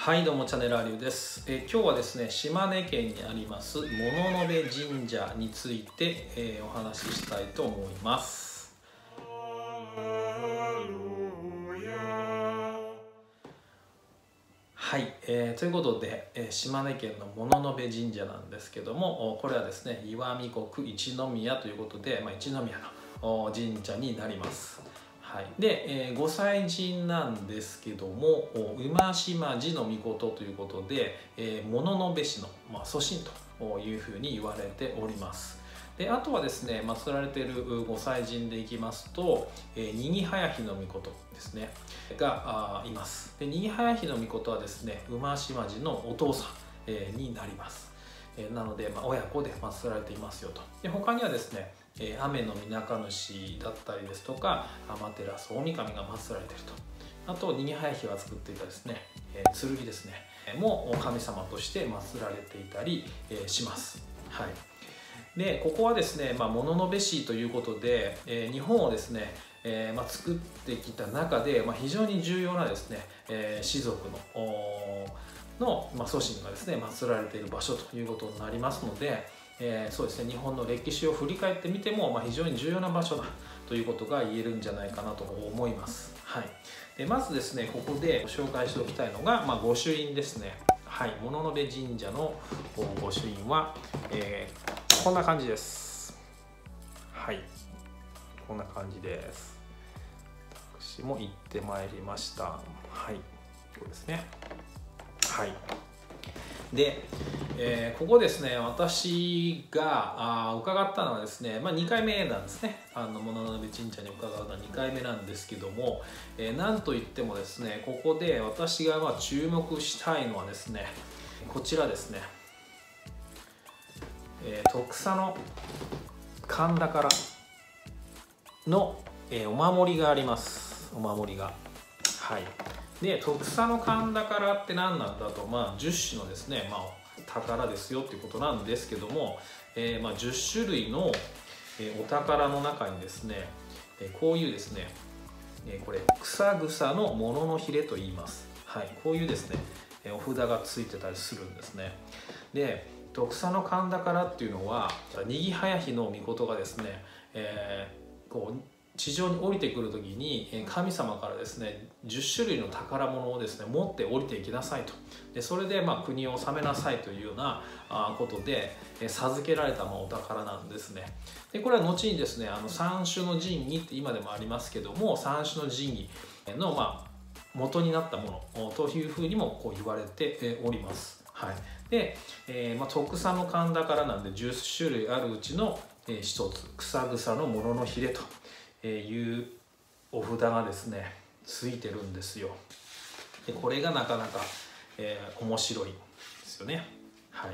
はいどうもチャンネルアリュです、え今日はですね島根県にあります物部神社について、えお話ししたいと思います。はい、えーということで、え島根県の物部神社なんですけどもこれはですね石見国一宮ということで、まあ、一宮の神社になります。はい、で、えーご祭神なんですけども馬島寺の御事ということで、えー、物部氏の、まあ、祖神というふうに言われております。であとはですね祀られているご祭神でいきますと、えー、にぎはやひの御事ですね。があいます。でにぎはやひの御事はですね馬島寺のお父さん、えーになります。えなので、まあ、親子で祀られていますよと。で他にはですね、えー雨の皆主だったりですとか天照大神が祀られていると。あとにぎはやひが作っていたですね、えー剣ですね。も神様として祀られていたり、えーします。はい。でここはですね、まあ、物部市ということで、えー日本をですね、えーまあ、作ってきた中で、まあ、非常に重要なですね、えー士族のおーの、まあ、祖神がですね祀られている場所ということになりますので、えーそうですね日本の歴史を振り返ってみても、まあ、非常に重要な場所だということが言えるんじゃないかなと思います。はい、でまずですねここでご紹介しておきたいのが、まあ、御朱印ですね。はい、物部神社の御朱印は、えーこんな感じです。はい、こんな感じです。私も行ってまいりました。はい、こうですね。はい。で、えーここですね、私があ伺ったのはですね、まあ、2回目なんですね、あの物部神社に伺うのは2回目なんですけども、えーなんといってもですね、ここで私がま注目したいのはですね、こちらですね、えー徳佐の神宝の、えーお守りがあります、お守りが。はい。で特産の神宝って何なんだと、まあ、10種のですね、まあ、宝ですよっていうことなんですけども、えーまあ、10種類の、お宝の中にですね、こういうですね、これ草草のもののひれと言います、はい、こういうですね、お札がついてたりするんですね。で特産の神宝っていうのはにぎはやひの御事がですね、えー地上に降りてくる時に神様からですね10種類の宝物をですね持って降りていきなさいと。でそれでま国を治めなさいというようなことで授けられたまお宝なんですね。でこれは後にですねあの三種の神器って今でもありますけども三種の神器のまあ元になったものというふうにもこう言われております。はい、で、えーまあ、特産の神宝なんで10種類あるうちの、えー一つ。草草のもののひれと。いうお札がですねついてるんですよ。でこれがなかなか、えー面白いですよね。はい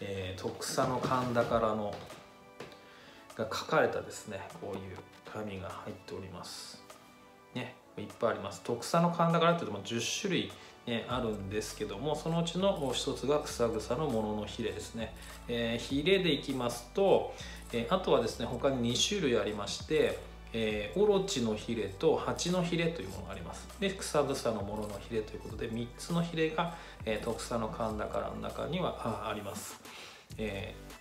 えー特産の神宝のが書かれたですねこういう紙が入っております。ね、いっぱいあります特産の神宝っていうとも10種類、ね、あるんですけどもそのうちの一つが草草のもののひれですね、えー、ひれでいきますと、えあとはですね他に2種類ありましてえーオロチのヒレとハチのヒレというものがあります。で草草のもののヒレということで3つのヒレが、えー、特産の神宝の中にはああります、えー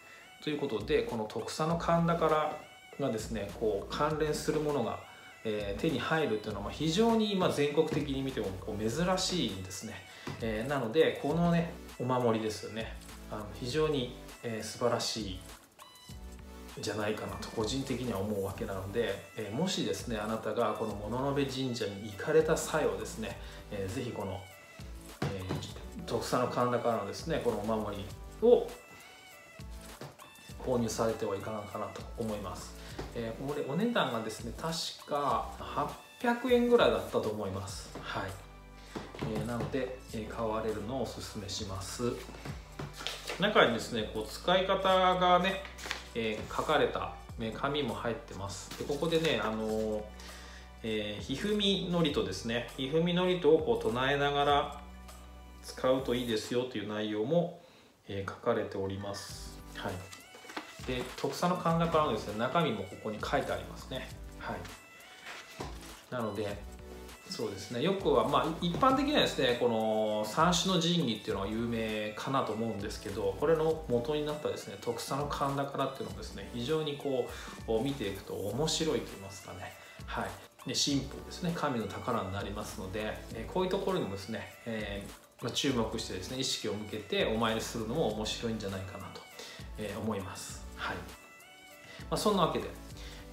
ということでこの特産の神宝がですねこう関連するものが、えー手に入るというのは非常に今全国的に見てもこう珍しいんですね、えーなのでこのねお守りですよね。あの非常に、えー素晴らしいじゃないかなと個人的には思うわけなので、えーもしですねあなたがこの物部神社に行かれた際はですね、えーぜひこの、えー特産の神宝のですねこのお守りを購入されてはいかがかなと思います、えーこれお値段がですね確か800円ぐらいだったと思います。はい、えーなので、えー買われるのをおすすめします。中にですねこう使い方がね、えー書かれた、ね、紙も入ってます。でここでねあのーえー、ひふみのりとですねひふみのりとをこう唱えながら使うといいですよという内容も、えー書かれております。はいで特産の神宝のですね中身もここに書いてありますね。はい。なのでそうですね。よくはまあ一般的にはですねこの三種の神器っていうのは有名かなと思うんですけどこれの元になったですね徳佐の神田からっていうのもですね非常にこう見ていくと面白いと言いますかね。はい。で神父ですね。神の宝になりますのでこういうところにもですね、えー、ま、注目してですね意識を向けてお参りするのも面白いんじゃないかなと、思います。はい、まあ、そんなわけで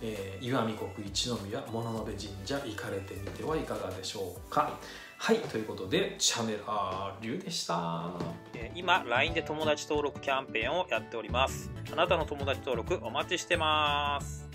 えー、石見国一宮物部神社行かれてみてはいかがでしょうか。はいということでチャンネルアーリュウでした、えー、今 LINE で友達登録キャンペーンをやっております。あなたの友達登録お待ちしてます。